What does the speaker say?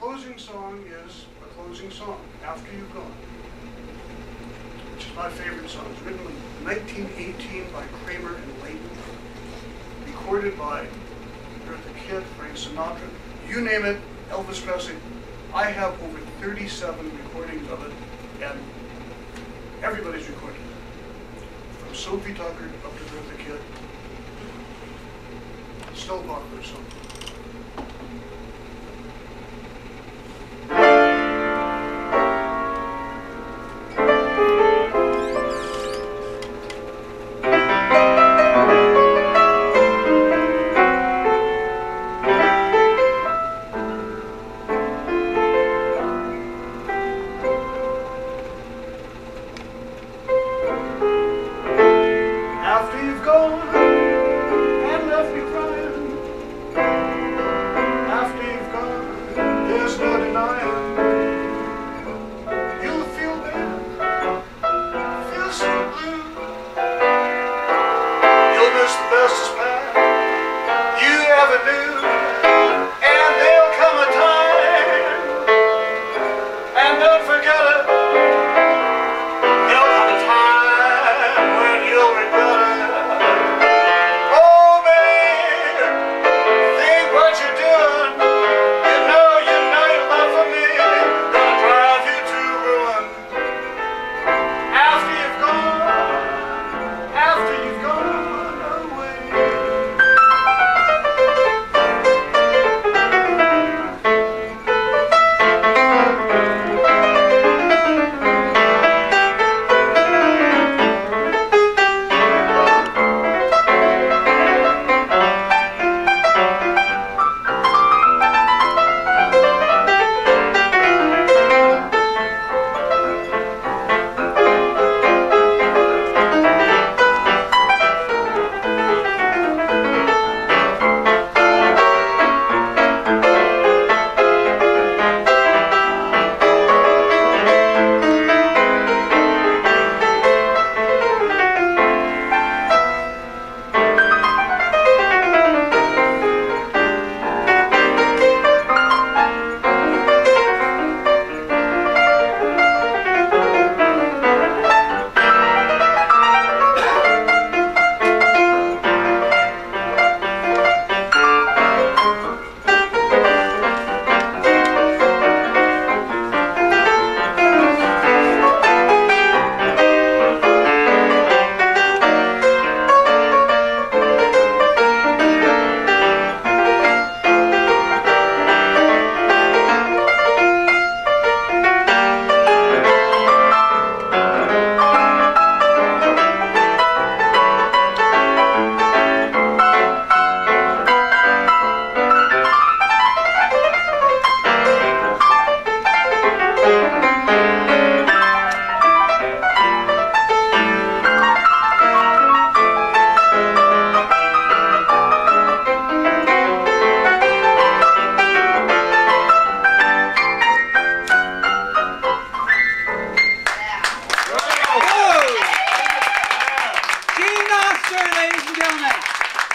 closing song is a closing song, After You've Gone, which is my favorite song. It's written in 1918 by Creamer and Layton, recorded by Eartha Kitt, Frank Sinatra, you name it, Elvis Presley. I have over 37 recordings of it, and everybody's recorded it. From Sophie Tucker up to Eartha Kitt. Still popular song. the best man you ever knew.